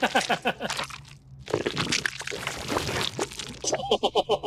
Ha!